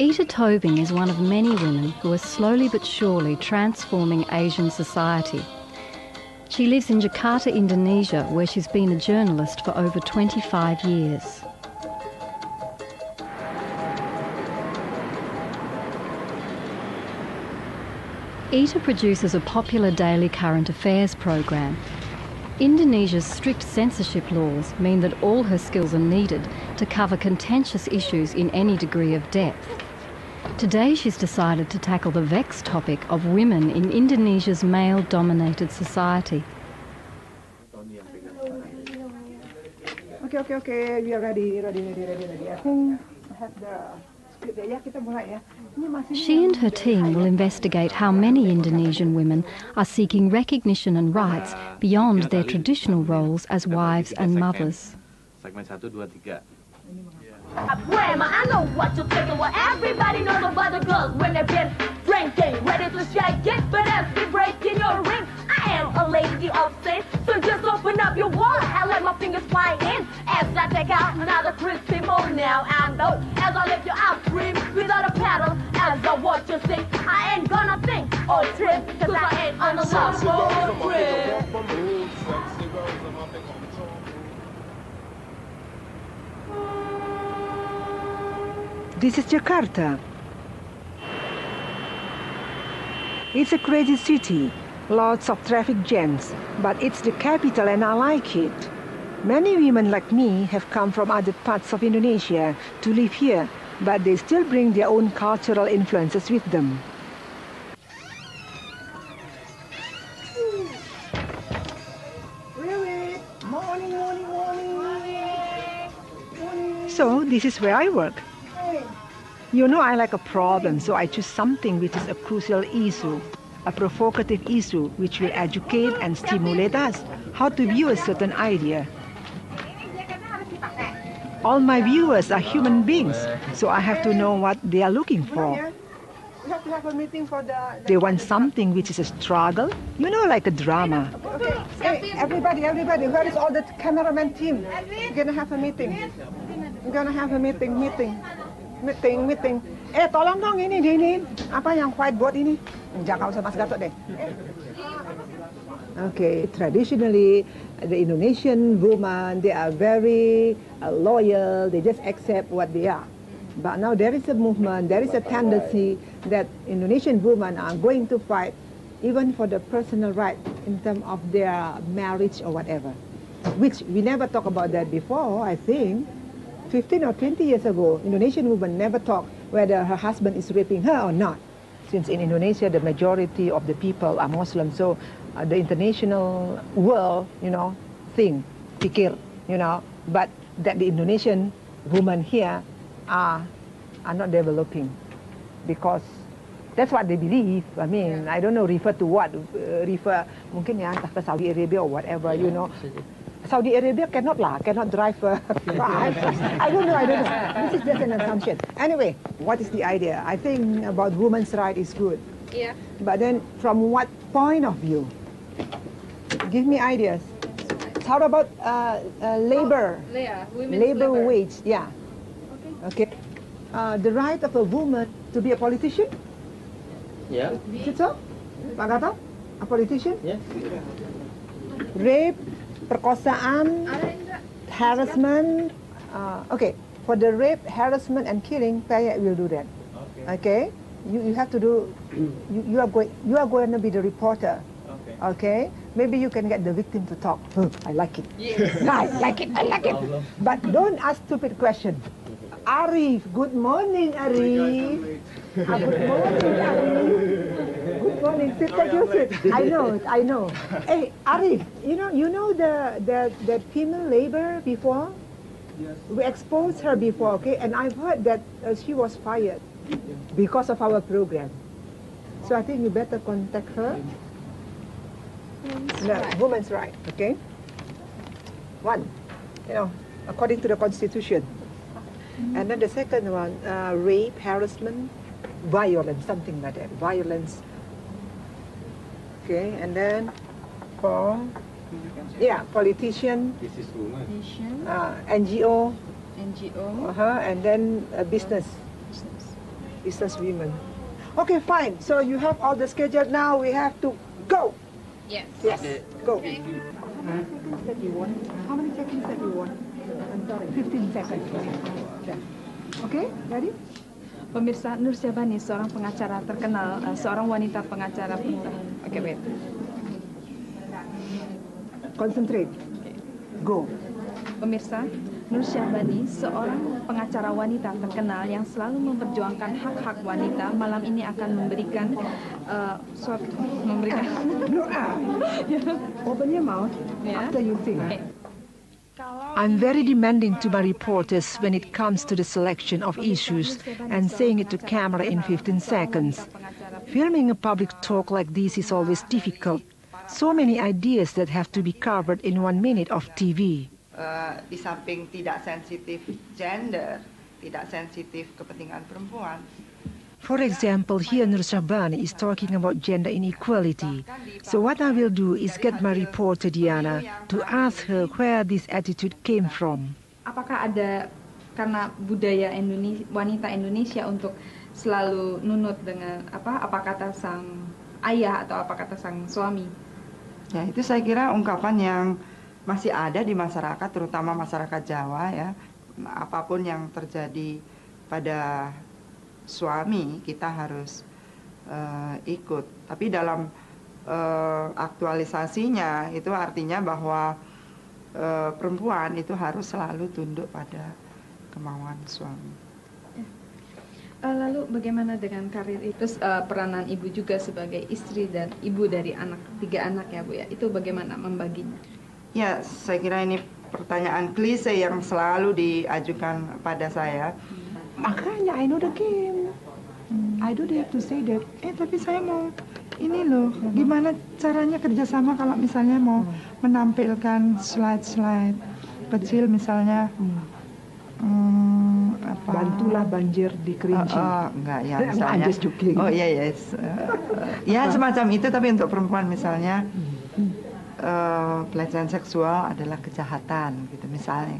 Ita Tobing is one of many women who are slowly but surely transforming Asian society. She lives in Jakarta, Indonesia, where she's been a journalist for over 25 years. Ita produces a popular daily current affairs program. Indonesia's strict censorship laws mean that all her skills are needed to cover contentious issues in any degree of depth. Today she's decided to tackle the vexed topic of women in Indonesia's male-dominated society. Okay, okay, okay. We are ready, ready, ready, ready, ready. I think I have the. Ya, kita mulai ya. Ini masih She and her team will investigate how many Indonesian women are seeking recognition and rights beyond their traditional roles as wives and mothers. Grandma, I know what you're thinking. Well, everybody knows about the girls when they've been drinking. Ready to shake it, but as we break in your ring, I am a lady of sin. So just open up your wallet and let my fingers fly in. As I take out another crispy mold now, I know. As I lift your ice cream without a paddle, as I watch you sing, I ain't gonna think or trip, cause I ain't on the love trip. This is Jakarta. It's a crazy city, lots of traffic jams, but it's the capital and I like it. Many women like me have come from other parts of Indonesia to live here, but they still bring their own cultural influences with them. So this is where I work. You know I like a problem, so I choose something which is a crucial issue, a provocative issue which will educate and stimulate us how to view a certain idea. All my viewers are human beings, so I have to know what they are looking for. They want something which is a struggle, you know, like a drama. Okay. Hey, everybody, everybody, where is all the cameraman team? We're gonna have a meeting. We're gonna have a meeting, meeting, meeting, meeting. Eh, tolong dong ini, di ini. Apa yang whiteboard ini? Jangan kau sama Mas Gatot deh. Okay, traditionally, the Indonesian women, they are very uh, loyal, they just accept what they are. But now there is a movement, there is a tendency that Indonesian women are going to fight even for the personal right in terms of their marriage or whatever. Which we never talked about that before, I think. 15 or 20 years ago, Indonesian woman never talked whether her husband is raping her or not. Since in Indonesia, the majority of the people are Muslim, so uh, the international world, you know, think, pikir, you know, but that the Indonesian women here are, are not developing because that's what they believe. I mean, I don't know, refer to what, uh, refer, mungkin ya entah ke Saudi Arabia or whatever, you know. Saudi Arabia cannot lah, cannot drive a car. I don't know, I don't know. This is just an assumption. Anyway, what is the idea? I think about women's right is good. Yeah. But then from what point of view? Give me ideas. How about uh, uh, labor? Yeah, women's labor, labor. wage, yeah. Okay. Uh, the right of a woman to be a politician? Yeah. Is it so? Pak Gatot? A politician? Yeah. Rape, perkosaan, harassment. Uh, okay, for the rape, harassment, and killing, Payet will do that. Okay. You, you have to do. You, you are going. You are going to be the reporter. Okay. Okay. Maybe you can get the victim to talk. Huh, I like it. Yes. I like it. I like it. But don't ask stupid question. Arif, good morning, Arif. Ah, good morning, Arif. Good morning. Sit, take your seat. I know it. I know. Hey, Arif, you know, you know the the the female labor before. Yes. We exposed her before, okay? And I've heard that uh, she was fired because of our program. So I think you better contact her. No, woman's right, okay? One, you know, according to the constitution. And then the second one, uh, rape, harassment, violence, something like that, violence. Okay, and then for, yeah, politician, This is woman. uh, NGO, NGO. uh-huh, and then uh, business. It's just women. Okay, fine. So you have all the schedule now. We have to go. Yes. Yes, go. How many seconds that you want? How many seconds that you want? I'm sorry, 15 seconds. Okay, ready? Pemirsa Nur Syabani, seorang pengacara terkenal, eh, seorang wanita pengacara perempuan. Oke, wait. Concentrate. Go. Pemirsa, Nur Syahbani, seorang pengacara wanita terkenal yang selalu memperjuangkan hak-hak wanita, malam ini akan memberikan eh, suatu memberikan No, ah. Open your mouth Yeah. after you sing. Okay. I'm very demanding to my reporters when it comes to the selection of issues and saying it to camera in 15 seconds. Filming a public talk like this is always difficult. So many ideas that have to be covered in one minute of TV. Eh, di samping tidak sensitif gender, tidak sensitif kepentingan perempuan, For example, here Nur Syahbani is talking about gender inequality. So what I will do is get my reporter Diana to ask her where this attitude came from. Apakah ada karena budaya Indonesia, wanita Indonesia untuk selalu nunut dengan apa apa kata sang ayah atau apa kata sang suami? ya itu saya kira ungkapan yang masih ada di masyarakat, terutama masyarakat Jawa ya. Apa pun yang terjadi pada suami kita harus eh, ikut. Tapi dalam eh, aktualisasinya itu artinya bahwa eh, perempuan itu harus selalu tunduk pada kemauan suami. Eh, lalu bagaimana dengan karir itu Terus, eh, peranan ibu juga sebagai istri dan ibu dari anak tiga anak ya bu ya itu bagaimana membaginya? Ya, saya kira ini pertanyaan klise yang selalu diajukan pada saya. Makanya I know the game. I don't have to say that. Eh, tapi saya mau ini loh, gimana caranya kerjasama kalau misalnya mau menampilkan slide-slide kecil misalnya. Hmm, apa? Bantulah banjir di Kerinci. Oh, oh, enggak ya misalnya. Oh iya yes. ya semacam itu tapi untuk perempuan misalnya eh, pelecehan seksual adalah kejahatan gitu misalnya.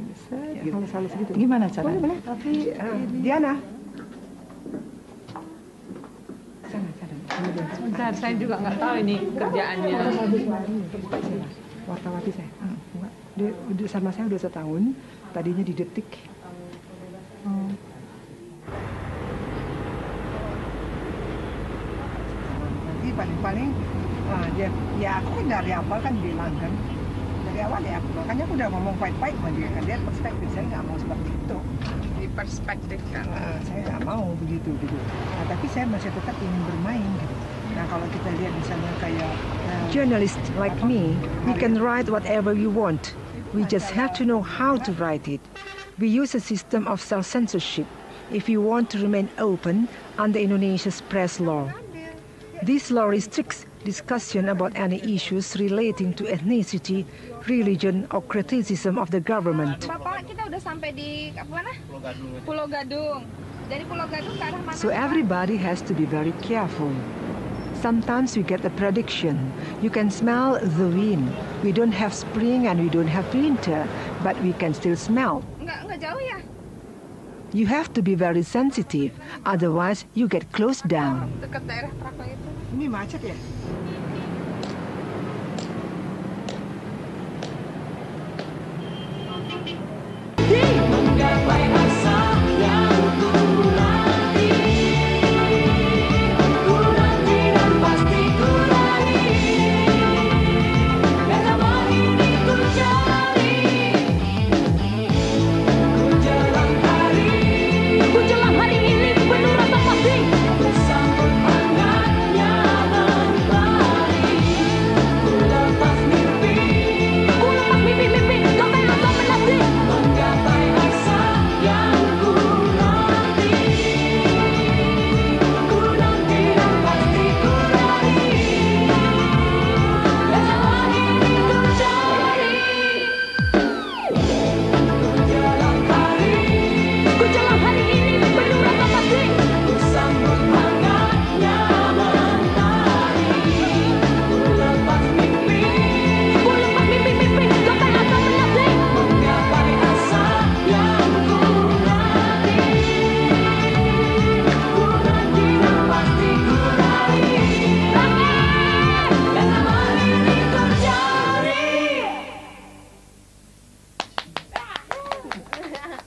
Ya, Gitu. kalau selalu segitu. Gimana Boleh, caranya? boleh. Tapi eh, Diana. Sana, sana. Bentar, saya juga nggak tahu ini kerjaannya. Wartawati saya. Dia, dia sama saya udah setahun. Tadinya di detik. Nanti paling-paling ah, dia, ya aku kan dari awal kan bilang kan dari awal ya aku makanya aku udah ngomong baik-baik sama dia kan dia perspektif saya nggak mau seperti itu Diperspektifkan. Ah, saya nggak mau begitu gitu nah, tapi saya masih tetap ingin bermain gitu nah kalau kita lihat misalnya kayak eh, Journalists like me, we can write whatever we want. We just have to know how to write it. We use a system of self-censorship if you want to remain open under Indonesia's press law. This law restricts discussion about any issues relating to ethnicity, religion, or criticism of the government. Bapak kita udah sampai di apa mana? Pulau Gadung. Dari Pulau Gadung ke arah mana? So everybody has to be very careful. Sometimes we get a prediction. You can smell the wind. We don't have spring and we don't have winter, but we can still smell. Enggak enggak jauh ya. You have to be very sensitive, otherwise you get closed down. Dekat daerah Prakoy itu. ini macet ya